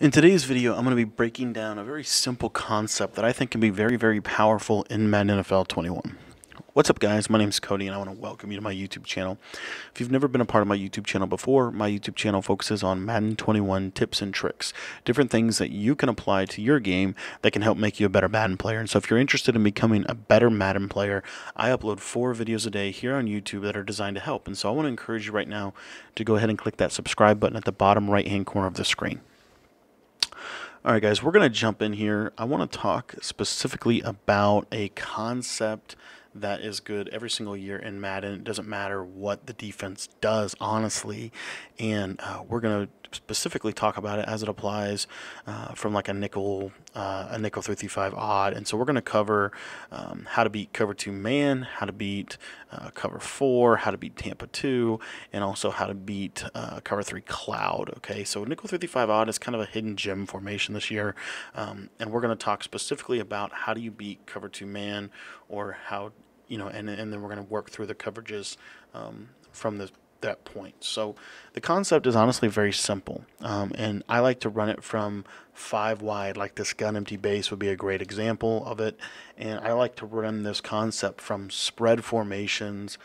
In today's video, I'm going to be breaking down a very simple concept that I think can be very, very powerful in Madden NFL 21. What's up guys, my name is Cody and I want to welcome you to my YouTube channel. If you've never been a part of my YouTube channel before, my YouTube channel focuses on Madden 21 tips and tricks, different things that you can apply to your game that can help make you a better Madden player. And so if you're interested in becoming a better Madden player, I upload four videos a day here on YouTube that are designed to help. And so I want to encourage you right now to go ahead and click that subscribe button at the bottom right hand corner of the screen. All right, guys, we're going to jump in here. I want to talk specifically about a concept that is good every single year in Madden. It doesn't matter what the defense does, honestly. And uh, we're going to specifically talk about it as it applies uh, from like a nickel, uh, a nickel 335 odd. And so we're going to cover um, how to beat cover two man, how to beat uh, cover four, how to beat Tampa two, and also how to beat uh, cover three cloud. Okay, so nickel 335 odd is kind of a hidden gem formation this year. Um, and we're going to talk specifically about how do you beat cover two man or how you know, and, and then we're going to work through the coverages um, from the, that point. So the concept is honestly very simple, um, and I like to run it from five wide, like this gun empty base would be a great example of it. And I like to run this concept from spread formations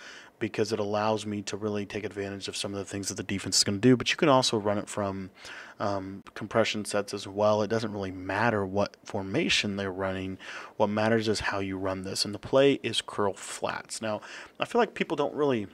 because it allows me to really take advantage of some of the things that the defense is going to do. But you can also run it from um, compression sets as well. It doesn't really matter what formation they're running. What matters is how you run this. And the play is curl flats. Now, I feel like people don't really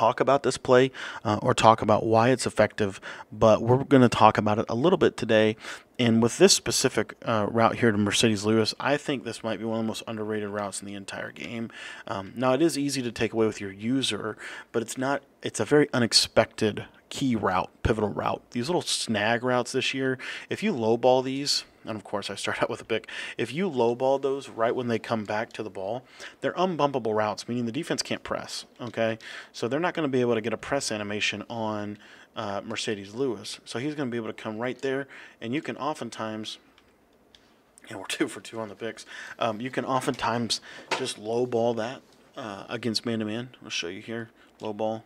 talk about this play uh, or talk about why it's effective, but we're going to talk about it a little bit today. And with this specific uh, route here to Marcedes Lewis, I think this might be one of the most underrated routes in the entire game. Um, now, it is easy to take away with your user, but it's not. It's a very unexpected key route, pivotal route. These little snag routes this year, if you lowball these, and of course I start out with a pick, if you lowball those right when they come back to the ball, they're unbumpable routes, meaning the defense can't press, okay? So they're not going to be able to get a press animation on uh, Marcedes Lewis. So he's going to be able to come right there, and you can oftentimes and we're two for two on the picks. Um, you can oftentimes just low ball that uh, against man to man. I'll show you here. Low ball,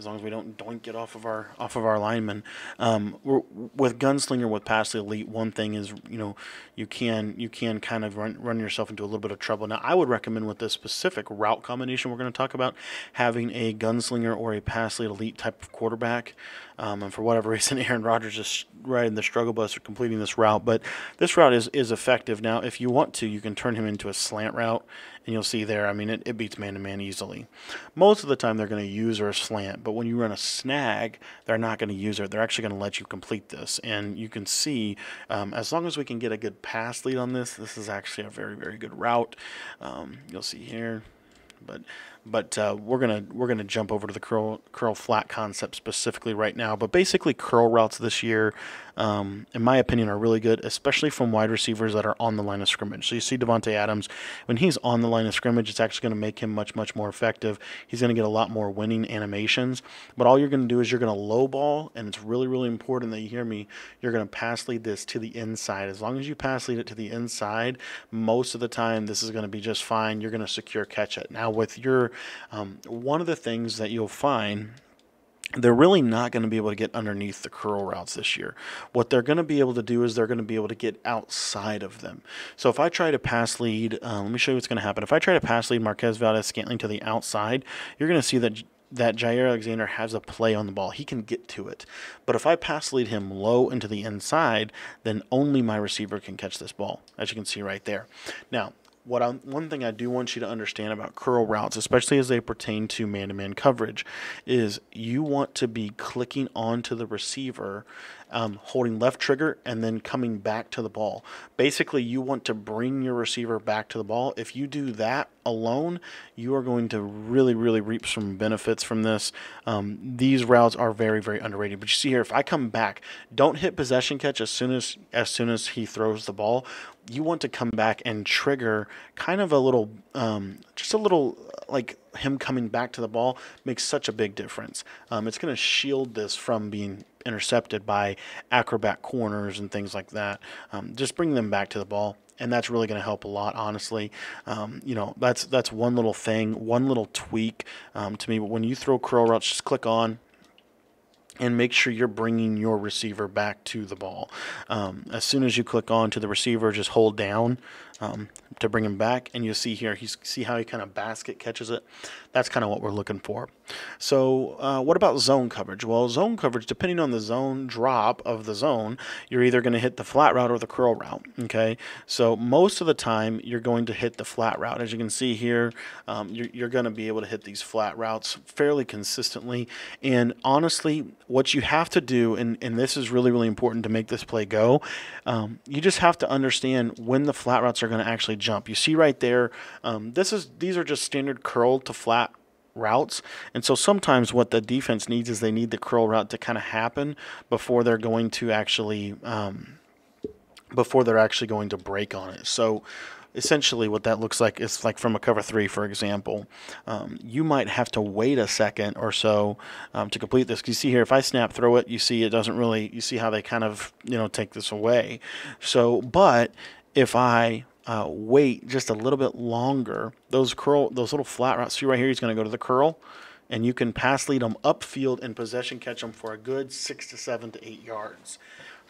as long as we don't doink it off of our off of our linemen. Um, with gunslinger with pass elite, one thing is you know you can you can kind of run run yourself into a little bit of trouble. Now I would recommend with this specific route combination we're going to talk about having a gunslinger or a pass lead elite type of quarterback. Um, and for whatever reason, Aaron Rodgers is riding the struggle bus or completing this route. But this route is, is effective. Now, if you want to, you can turn him into a slant route, and you'll see there, I mean, it, it beats man to man easily. Most of the time, they're going to use or slant, but when you run a snag, they're not going to use it. They're actually going to let you complete this. And you can see, um, as long as we can get a good pass lead on this, this is actually a very, very good route. Um, you'll see here but but uh, we're gonna we're gonna jump over to the curl curl flat concept specifically right now. But basically, curl routes this year, um, in my opinion, are really good, especially from wide receivers that are on the line of scrimmage. So you see Davante Adams when he's on the line of scrimmage, it's actually going to make him much much more effective. He's going to get a lot more winning animations. But all you're going to do is you're going to low ball, and it's really really important that you hear me. You're going to pass lead this to the inside. As long as you pass lead it to the inside, most of the time this is going to be just fine. You're going to secure catch it. Now with your um, one of the things that you'll find they're really not going to be able to get underneath the curl routes this year. What they're going to be able to do is they're going to be able to get outside of them. So if I try to pass lead, uh, let me show you what's going to happen. If I try to pass lead Marquez Valdes-Scantling to the outside, you're going to see that that Jaire Alexander has a play on the ball. He can get to it. But if I pass lead him low into the inside, then only my receiver can catch this ball, as you can see right there. Now, what I'm, one thing I do want you to understand about curl routes, especially as they pertain to man-to-man coverage, is you want to be clicking onto the receiver, um, holding left trigger, and then coming back to the ball. Basically, you want to bring your receiver back to the ball. If you do that alone, you are going to really, really reap some benefits from this. Um, these routes are very, very underrated. But you see here, if I come back, don't hit possession catch as soon as as soon as he throws the ball you want to come back and trigger kind of a little, um, just a little like him coming back to the ball makes such a big difference. Um, it's going to shield this from being intercepted by acrobat corners and things like that. Um, just bring them back to the ball. And that's really going to help a lot, honestly. Um, you know, that's that's one little thing, one little tweak um, to me. But when you throw curl routes, just click on, and make sure you're bringing your receiver back to the ball. Um, as soon as you click on to the receiver, just hold down um, to bring him back, and you'll see here, he's see how he kind of basket catches it. That's kind of what we're looking for. So, uh, what about zone coverage? Well, zone coverage, depending on the zone drop of the zone, you're either going to hit the flat route or the curl route. Okay, so most of the time you're going to hit the flat route. As you can see here, um, you're, you're going to be able to hit these flat routes fairly consistently. And honestly, what you have to do, and, and this is really, really important to make this play go, um, you just have to understand when the flat routes are going to actually jump. You see right there, um, this is these are just standard curl to flat routes. And so sometimes what the defense needs is they need the curl route to kind of happen before they're going to actually um, before they're actually going to break on it. So essentially what that looks like is like from a cover three, for example, um, you might have to wait a second or so um, to complete this. You see here, if I snap throw it, you see it doesn't really, you see how they kind of, you know, take this away. So, but if I uh, wait just a little bit longer, those curl, those little flat routes, see right here, he's going to go to the curl and you can pass lead them upfield and possession catch them for a good six to seven to eight yards.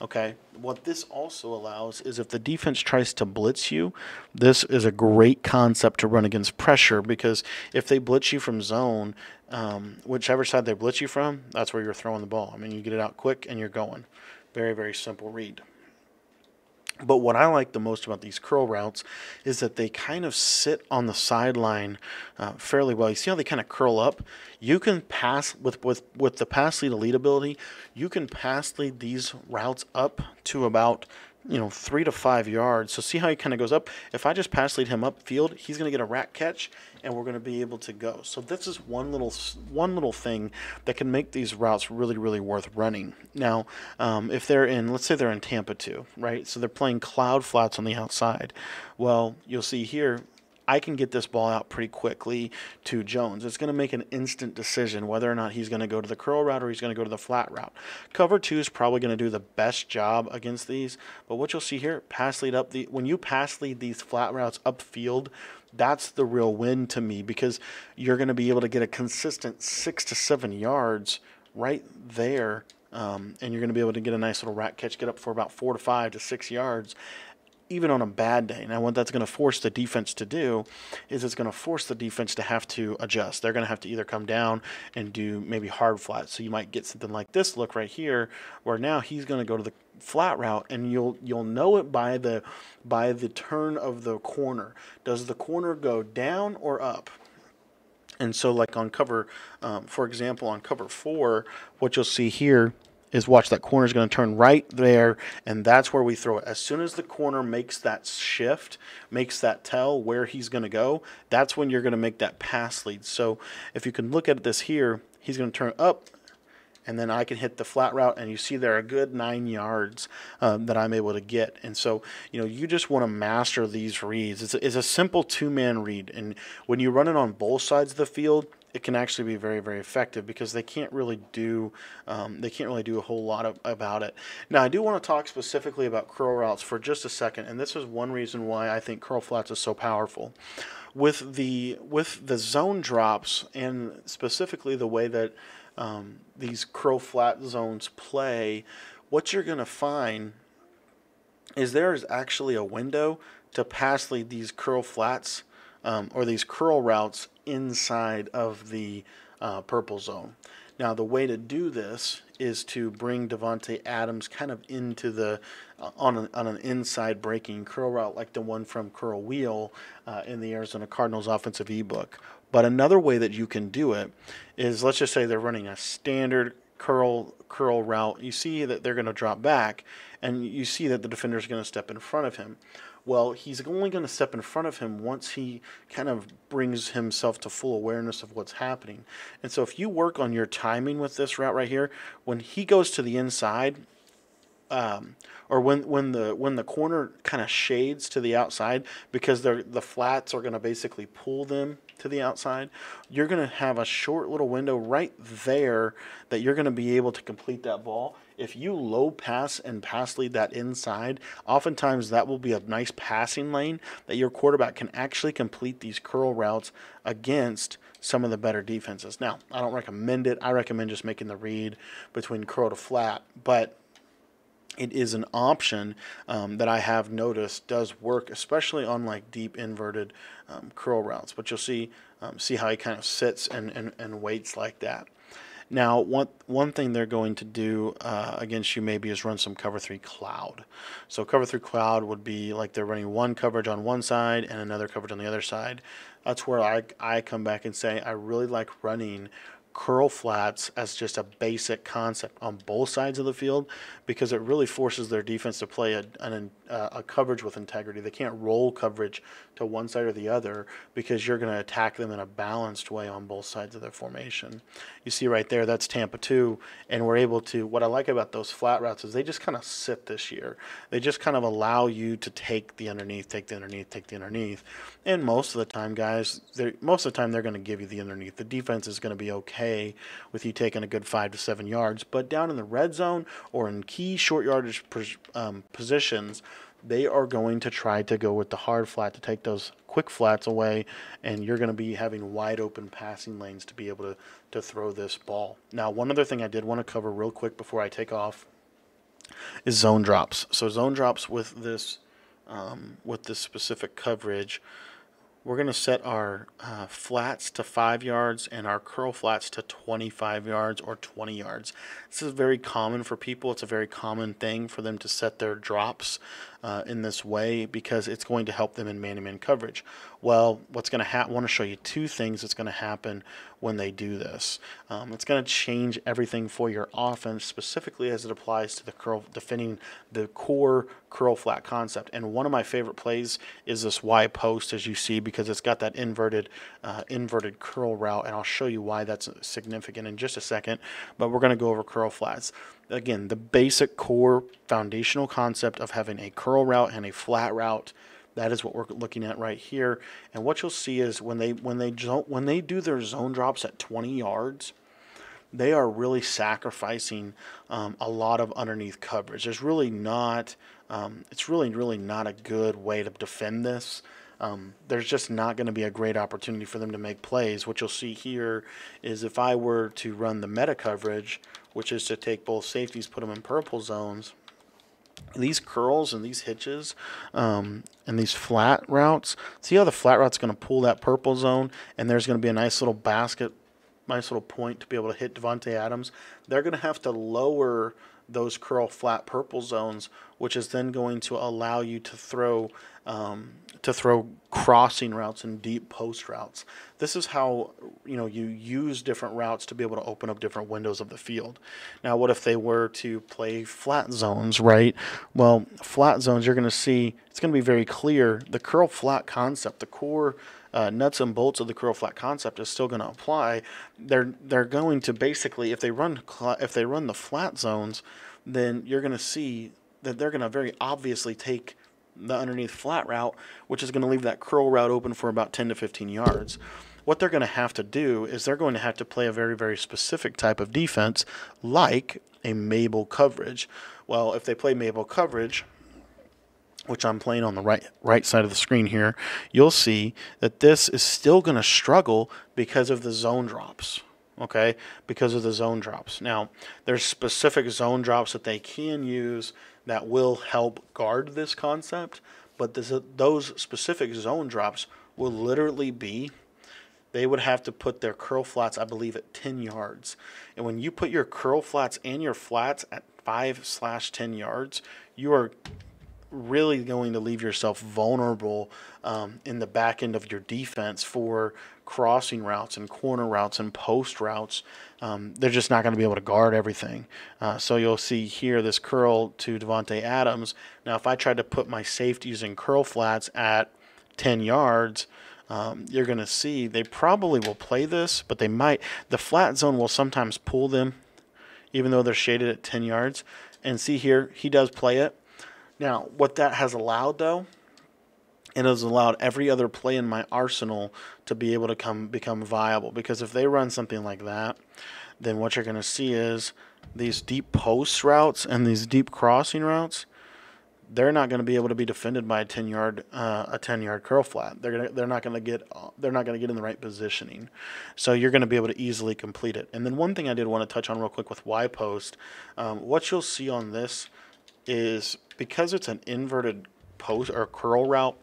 Okay, what this also allows is if the defense tries to blitz you, this is a great concept to run against pressure because if they blitz you from zone, um, whichever side they blitz you from, that's where you're throwing the ball. I mean, you get it out quick and you're going. Very, very simple read. But what I like the most about these curl routes is that they kind of sit on the sideline uh, fairly well. You see how they kind of curl up? You can pass with, with, with the pass lead elite ability, you can pass lead these routes up to about you know, three to five yards. So see how he kind of goes up. If I just pass lead him upfield, he's going to get a RAC catch, and we're going to be able to go. So this is one little one little thing that can make these routes really really worth running. Now, um, if they're in, let's say they're in Tampa two, right? So they're playing cloud flats on the outside. Well, you'll see here I can get this ball out pretty quickly to Jones. It's going to make an instant decision whether or not he's going to go to the curl route or he's going to go to the flat route. Cover two is probably going to do the best job against these, but what you'll see here, pass lead up the when you pass lead these flat routes upfield, that's the real win to me because you're going to be able to get a consistent six to seven yards right there um, and you're going to be able to get a nice little RAC catch, get up for about four to five to six yards even on a bad day. Now, what that's going to force the defense to do is it's going to force the defense to have to adjust. They're going to have to either come down and do maybe hard flats. So you might get something like this look right here, where now he's going to go to the flat route, and you'll you'll know it by the by the turn of the corner. Does the corner go down or up? And so, like on cover, um, for example, on cover four, what you'll see here is watch that corner is going to turn right there, and that's where we throw it. As soon as the corner makes that shift, makes that tell where he's going to go, that's when you're going to make that pass lead. So if you can look at this here, he's going to turn up, and then I can hit the flat route, and you see there are good nine yards um, that I'm able to get. And so, you know, you just want to master these reads. It's a, it's a simple two-man read, and when you run it on both sides of the field – it can actually be very very effective because they can't really do um, they can't really do a whole lot of, about it. Now I do want to talk specifically about curl routes for just a second, and this is one reason why I think curl flats is so powerful. With the with the zone drops and specifically the way that um, these curl flat zones play, what you're going to find is there is actually a window to pass lead these curl flats um, or these curl routes inside of the uh, purple zone. Now, the way to do this is to bring Davante Adams kind of into the uh, on, an, on an inside breaking curl route like the one from Curl Wheel uh, in the Arizona Cardinals offensive ebook. But another way that you can do it is let's just say they're running a standard curl curl route. You see that they're going to drop back, and you see that the defender is going to step in front of him. Well, he's only going to step in front of him once he kind of brings himself to full awareness of what's happening. And so if you work on your timing with this route right here, when he goes to the inside, um, or when when the when the corner kind of shades to the outside because they're the flats are going to basically pull them to the outside, you're going to have a short little window right there that you're going to be able to complete that ball if you low pass and pass lead that inside, oftentimes that will be a nice passing lane that your quarterback can actually complete these curl routes against some of the better defenses. Now, I don't recommend it. I recommend just making the read between curl to flat, but it is an option um, that I have noticed does work, especially on like deep inverted um, curl routes. But you'll see um, see how he kind of sits and, and, and waits like that. Now, one one thing they're going to do uh, against you maybe is run some cover three cloud. So cover three cloud would be like they're running one coverage on one side and another coverage on the other side. That's where I I come back and say I really like running curl flats as just a basic concept on both sides of the field because it really forces their defense to play a, an, a coverage with integrity. They can't roll coverage to one side or the other because you're going to attack them in a balanced way on both sides of their formation. You see right there, that's Tampa 2, and we're able to, what I like about those flat routes is they just kind of sit this year. They just kind of allow you to take the underneath, take the underneath, take the underneath. And most of the time, guys, most of the time they're going to give you the underneath. The defense is going to be okay with you taking a good five to seven yards, but down in the red zone or in key short yardage um, positions, they are going to try to go with the hard flat to take those quick flats away, and you're going to be having wide open passing lanes to be able to, to throw this ball. Now, one other thing I did want to cover real quick before I take off is zone drops. So zone drops with this um, with this specific coverage we're going to set our uh, flats to 5 yards and our curl flats to 25 yards or 20 yards. This is very common for people. It's a very common thing for them to set their drops uh, in this way because it's going to help them in man-to-man coverage. Well, what's going to happen, I want to show you two things that's going to happen when they do this. Um, it's going to change everything for your offense, specifically as it applies to the curl, defending the core curl flat concept. And one of my favorite plays is this Y post, as you see, because it's got that inverted, uh, inverted curl route, and I'll show you why that's significant in just a second. But we're going to go over curl flats again, the basic core foundational concept of having a curl route and a flat route. That is what we're looking at right here. And what you'll see is when they when they when they do their zone drops at 20 yards, they are really sacrificing um, a lot of underneath coverage. There's really not, um, it's really, really not a good way to defend this. Um, there's just not going to be a great opportunity for them to make plays. What you'll see here is if I were to run the meta coverage, which is to take both safeties, put them in purple zones. These curls and these hitches um, and these flat routes, see how the flat route's going to pull that purple zone and there's going to be a nice little basket, nice little point to be able to hit Davante Adams. They're going to have to lower those curl flat purple zones, which is then going to allow you to throw um, to throw crossing routes and deep post routes. This is how you know you use different routes to be able to open up different windows of the field. Now, what if they were to play flat zones, right? Well, flat zones, you're going to see it's going to be very clear. The curl flat concept, the core uh, nuts and bolts of the curl flat concept is still going to apply. They're they're going to basically if they run if they run the flat zones, then you're going to see that they're going to very obviously take the underneath flat route, which is going to leave that curl route open for about 10 to 15 yards. What they're going to have to do is they're going to have to play a very, very specific type of defense, like a Mabel coverage. Well, if they play Mabel coverage, which I'm playing on the right right side of the screen here, you'll see that this is still going to struggle because of the zone drops. Okay, because of the zone drops. Now, there's specific zone drops that they can use that will help guard this concept, but this, those specific zone drops will literally be they would have to put their curl flats, I believe, at 10 yards. And when you put your curl flats and your flats at 5 slash 10 yards, you are really going to leave yourself vulnerable um, in the back end of your defense for crossing routes and corner routes and post routes. Um, they're just not going to be able to guard everything. Uh, so you'll see here this curl to Davante Adams. Now, if I tried to put my safeties and curl flats at 10 yards, um, you're going to see they probably will play this, but they might. The flat zone will sometimes pull them, even though they're shaded at 10 yards. And see here, he does play it. Now, what that has allowed, though, it has allowed every other play in my arsenal to be able to come become viable. Because if they run something like that, then what you're going to see is these deep post routes and these deep crossing routes they're not going to be able to be defended by a 10 yard uh, a 10 yard curl flat. They're gonna, they're not going to get they're not going to get in the right positioning. So you're going to be able to easily complete it. And then one thing i did want to touch on real quick with y post um, what you'll see on this is because it's an inverted post or curl route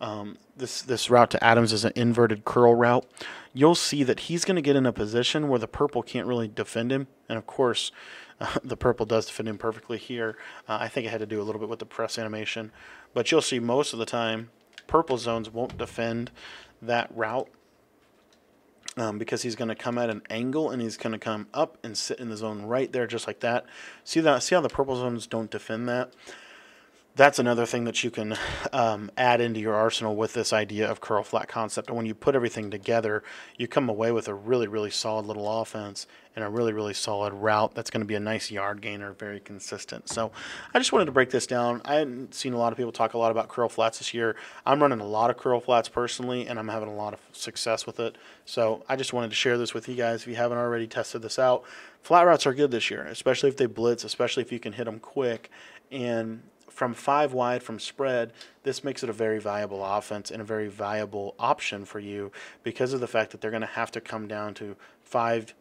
um, this this route to Adams is an inverted curl route. You'll see that he's going to get in a position where the purple can't really defend him, and of course, uh, the purple does defend him perfectly here. Uh, I think it had to do a little bit with the press animation, but you'll see most of the time, purple zones won't defend that route um, because he's going to come at an angle and he's going to come up and sit in the zone right there just like that. See that? See how the purple zones don't defend that? That's another thing that you can um, add into your arsenal with this idea of curl flat concept. And when you put everything together, you come away with a really, really solid little offense and a really, really solid route that's going to be a nice yard gainer, very consistent. So I just wanted to break this down. I hadn't seen a lot of people talk a lot about curl flats this year. I'm running a lot of curl flats personally, and I'm having a lot of success with it. So I just wanted to share this with you guys. If you haven't already tested this out, flat routes are good this year, especially if they blitz, especially if you can hit them quick. And from five wide from spread, this makes it a very viable offense and a very viable option for you because of the fact that they're going to have to come down to five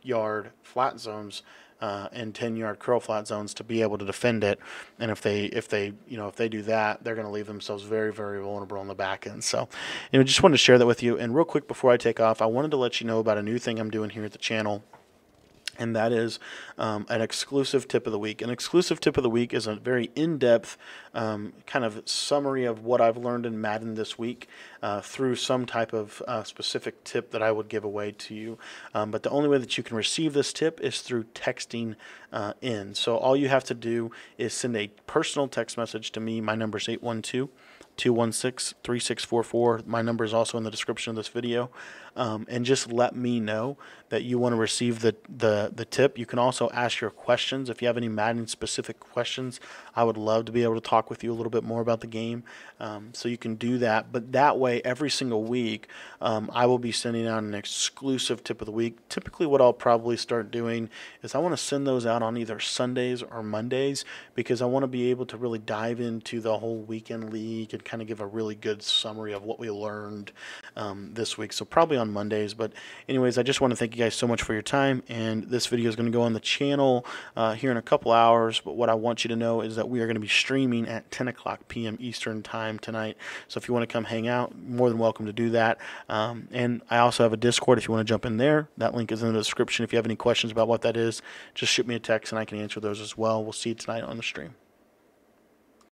yard flat zones uh, and 10 yard curl flat zones to be able to defend it. And if they, if they, you know, if they do that, they're going to leave themselves very, very vulnerable on the back end. So, you know, just wanted to share that with you. And real quick before I take off, I wanted to let you know about a new thing I'm doing here at the channel and that is um, an exclusive tip of the week. An exclusive tip of the week is a very in-depth um, kind of summary of what I've learned in Madden this week uh, through some type of uh, specific tip that I would give away to you. Um, but the only way that you can receive this tip is through texting uh, in. So all you have to do is send a personal text message to me. My number is 812- 216-3644. My number is also in the description of this video. Um, and just let me know that you want to receive the, the, tip. You can also ask your questions. If you have any Madden specific questions, I would love to be able to talk with you a little bit more about the game. Um, so you can do that. But that way, every single week, um, I will be sending out an exclusive tip of the week. Typically, what I'll probably start doing is I want to send those out on either Sundays or Mondays because I want to be able to really dive into the whole weekend league and kind of give a really good summary of what we learned um, this week. So probably on Mondays. But anyways, I just want to thank you guys so much for your time. And this video is going to go on the channel uh, here in a couple hours. But what I want you to know is that we are going to be streaming at 10 o'clock p.m. Eastern time tonight. So if you want to come hang out, more than welcome to do that. Um, and I also have a Discord if you want to jump in there. That link is in the description. If you have any questions about what that is, just shoot me a text and I can answer those as well. We'll see you tonight on the stream.